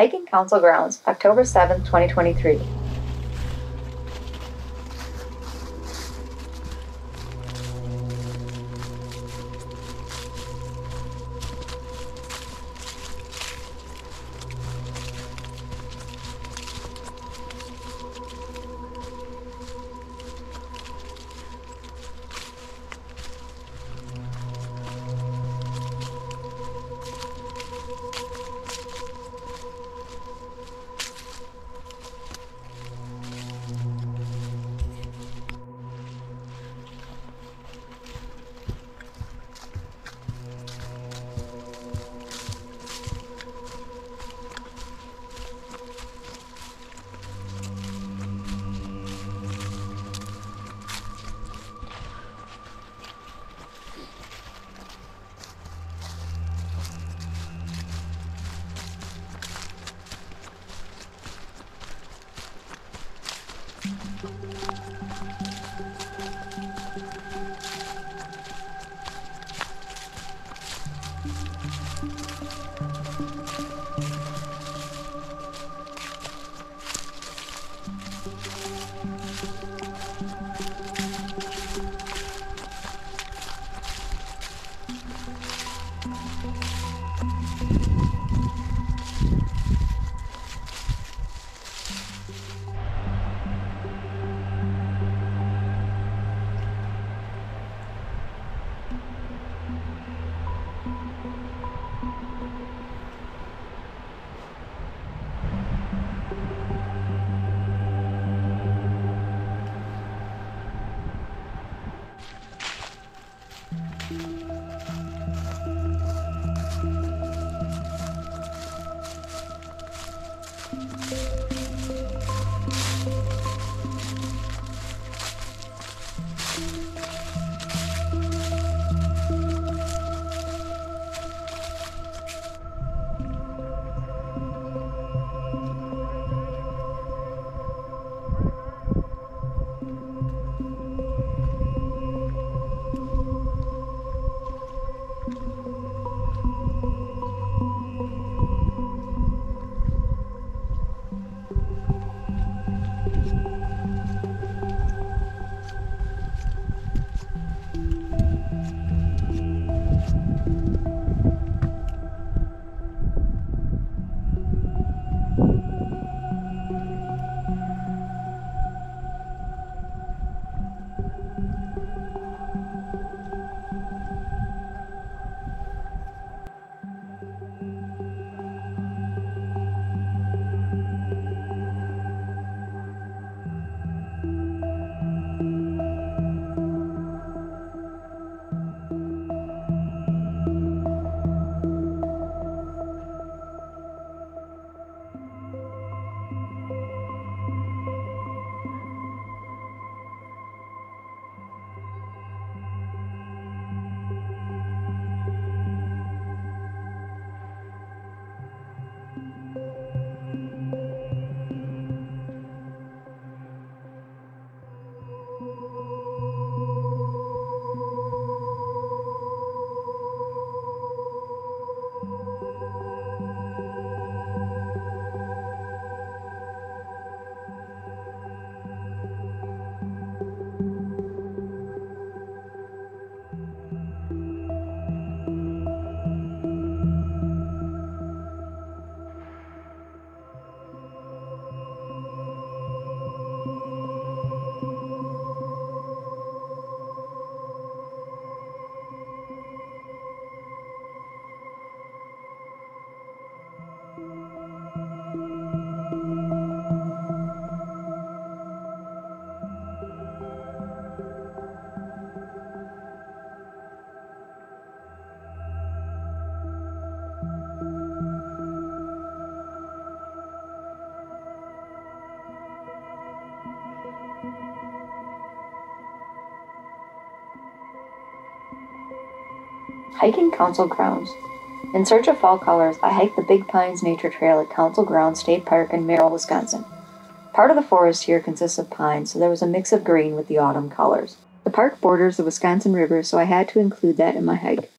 Hiking Council Grounds, October 7, 2023. Thank you. Hiking Council Grounds. In search of fall colors, I hiked the Big Pines Nature Trail at Council Grounds State Park in Merrill, Wisconsin. Part of the forest here consists of pines, so there was a mix of green with the autumn colors. The park borders the Wisconsin River, so I had to include that in my hike.